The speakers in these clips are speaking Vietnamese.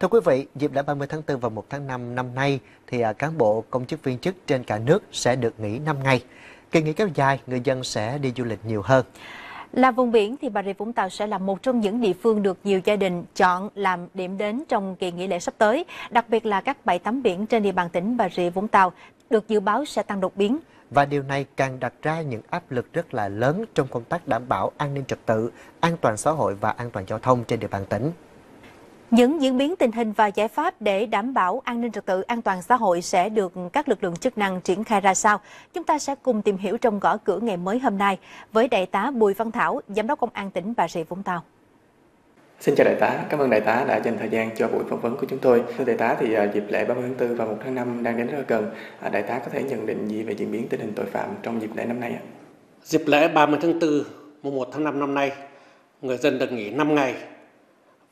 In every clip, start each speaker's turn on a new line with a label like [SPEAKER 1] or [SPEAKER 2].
[SPEAKER 1] Thưa quý vị, dịp lễ 30 tháng 4 và 1 tháng 5 năm nay thì à, cán bộ công chức viên chức trên cả nước sẽ được nghỉ 5 ngày. Kỳ nghỉ kéo dài, người dân sẽ đi du lịch nhiều hơn.
[SPEAKER 2] Là vùng biển thì Bà Rịa Vũng Tàu sẽ là một trong những địa phương được nhiều gia đình chọn làm điểm đến trong kỳ nghỉ lễ sắp tới, đặc biệt là các bãi tắm biển trên địa bàn tỉnh Bà Rịa Vũng Tàu được dự báo sẽ tăng đột biến.
[SPEAKER 1] Và điều này càng đặt ra những áp lực rất là lớn trong công tác đảm bảo an ninh trật tự, an toàn xã hội và an toàn giao thông trên địa bàn tỉnh.
[SPEAKER 2] Những diễn biến tình hình và giải pháp để đảm bảo an ninh trật tự an toàn xã hội sẽ được các lực lượng chức năng triển khai ra sao? Chúng ta sẽ cùng tìm hiểu trong gõ cửa ngày mới hôm nay với Đại tá Bùi Văn Thảo, Giám đốc Công an tỉnh Bà Rịa Vũng Tàu.
[SPEAKER 3] Xin chào đại tá, cảm ơn đại tá đã dành thời gian cho buổi phỏng vấn của chúng tôi. Thưa đại tá thì à, dịp lễ 30 tháng 4 và 1 tháng 5 đang đến rất là gần. À, đại tá có thể nhận định gì về diễn biến tình hình tội phạm trong dịp lễ năm nay ạ?
[SPEAKER 4] Dịp lễ 30 tháng 4, mùng 1 tháng 5 năm nay, người dân được nghỉ 5 ngày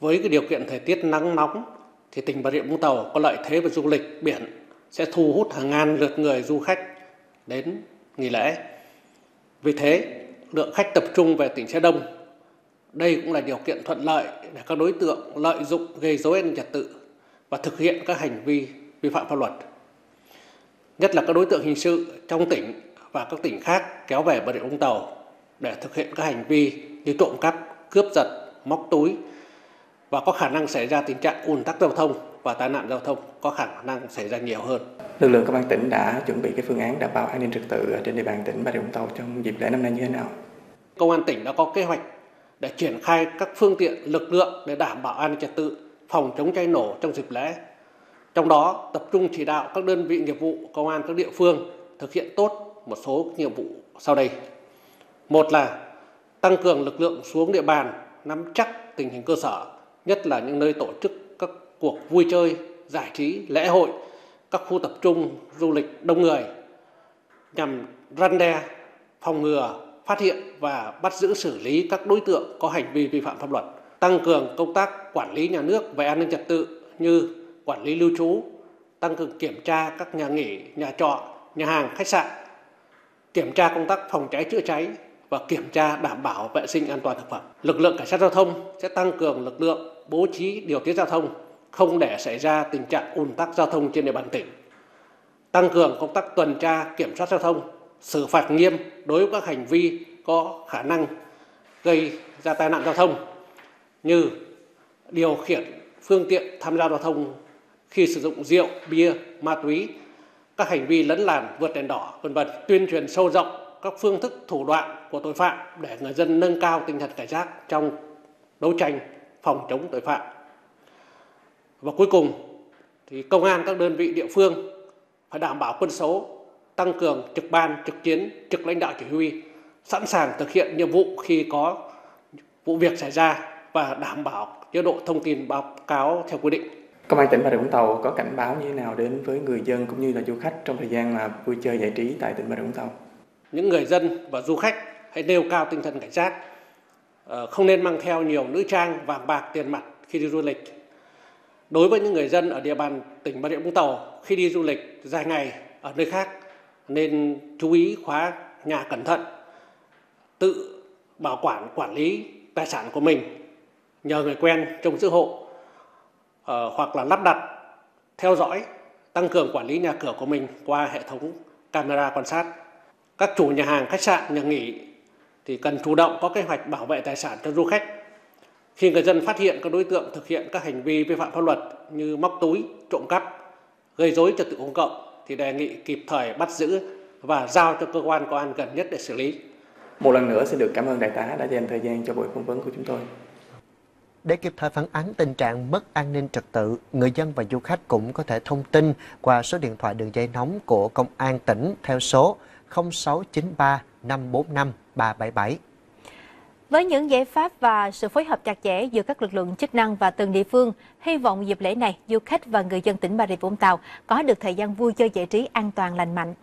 [SPEAKER 4] với cái điều kiện thời tiết nắng nóng thì tỉnh Bà Rịa Vũng Tàu có lợi thế về du lịch biển sẽ thu hút hàng ngàn lượt người du khách đến nghỉ lễ. Vì thế, lượng khách tập trung về tỉnh sẽ đông. Đây cũng là điều kiện thuận lợi để các đối tượng lợi dụng gây dối an ninh trật tự và thực hiện các hành vi vi phạm pháp luật. Nhất là các đối tượng hình sự trong tỉnh và các tỉnh khác kéo về Bà Rịa Vũng Tàu để thực hiện các hành vi như trộm cắp, cướp giật, móc túi, và có khả năng xảy ra tình trạng ùn tắc giao thông và tai nạn giao thông có khả năng xảy ra nhiều hơn.
[SPEAKER 3] Lực lượng công an tỉnh đã chuẩn bị cái phương án đảm bảo an ninh trật tự trên địa bàn tỉnh Bà Rịa Vũng Tàu trong dịp lễ năm nay như thế nào?
[SPEAKER 4] Công an tỉnh đã có kế hoạch để triển khai các phương tiện lực lượng để đảm bảo an ninh trật tự, phòng chống cháy nổ trong dịp lễ. Trong đó tập trung chỉ đạo các đơn vị nghiệp vụ công an các địa phương thực hiện tốt một số nhiệm vụ sau đây. Một là tăng cường lực lượng xuống địa bàn nắm chắc tình hình cơ sở nhất là những nơi tổ chức các cuộc vui chơi, giải trí, lễ hội, các khu tập trung du lịch đông người nhằm răn đe, phòng ngừa, phát hiện và bắt giữ xử lý các đối tượng có hành vi vi phạm pháp luật, tăng cường công tác quản lý nhà nước về an ninh trật tự như quản lý lưu trú, tăng cường kiểm tra các nhà nghỉ, nhà trọ, nhà hàng, khách sạn, kiểm tra công tác phòng cháy chữa cháy và kiểm tra đảm bảo vệ sinh an toàn thực phẩm. Lực lượng cảnh sát giao thông sẽ tăng cường lực lượng bố trí điều tiết giao thông, không để xảy ra tình trạng ùn tắc giao thông trên địa bàn tỉnh. Tăng cường công tác tuần tra kiểm soát giao thông, xử phạt nghiêm đối với các hành vi có khả năng gây ra tai nạn giao thông như điều khiển phương tiện tham gia giao thông khi sử dụng rượu, bia, ma túy, các hành vi lấn làn, vượt đèn đỏ, vân vân, tuyên truyền sâu rộng các phương thức thủ đoạn của tội phạm để người dân nâng cao tinh thần cảnh giác trong đấu tranh phòng chống tội phạm. Và cuối cùng thì công an các đơn vị địa phương phải đảm bảo quân số, tăng cường trực ban, trực chiến, trực lãnh đạo chỉ huy, sẵn sàng thực hiện nhiệm vụ khi có vụ việc xảy ra và đảm bảo chế độ thông tin báo cáo theo quy định.
[SPEAKER 3] Công an tỉnh Bà Rịa Vũng Tàu có cảnh báo như thế nào đến với người dân cũng như là du khách trong thời gian mà vui chơi giải trí tại tỉnh Bà Rịa Vũng Tàu?
[SPEAKER 4] Những người dân và du khách hãy nêu cao tinh thần cảnh giác, ờ, không nên mang theo nhiều nữ trang, vàng bạc, tiền mặt khi đi du lịch. Đối với những người dân ở địa bàn tỉnh Bà Rịa Vũng Tàu khi đi du lịch dài ngày ở nơi khác nên chú ý khóa nhà cẩn thận, tự bảo quản quản lý tài sản của mình, nhờ người quen trông giữ hộ ờ, hoặc là lắp đặt theo dõi tăng cường quản lý nhà cửa của mình qua hệ thống camera quan sát các chủ nhà hàng khách sạn nhà nghỉ thì cần chủ động có kế hoạch bảo vệ tài sản cho du khách. Khi người dân phát hiện các đối tượng thực hiện các hành vi vi phạm pháp luật như móc túi trộm cắp gây dối trật tự công cộng thì đề nghị kịp thời bắt giữ và giao cho cơ quan công an gần nhất để xử lý.
[SPEAKER 3] Một lần nữa xin được cảm ơn đại tá đã dành thời gian cho buổi phỏng vấn của chúng tôi.
[SPEAKER 1] Để kịp thời phản ánh tình trạng mất an ninh trật tự, người dân và du khách cũng có thể thông tin qua số điện thoại đường dây nóng của Công an tỉnh theo số 0693 545 377.
[SPEAKER 2] Với những giải pháp và sự phối hợp chặt chẽ giữa các lực lượng chức năng và từng địa phương, hy vọng dịp lễ này, du khách và người dân tỉnh Bà Rịa Vũng Tàu có được thời gian vui chơi giải trí an toàn lành mạnh.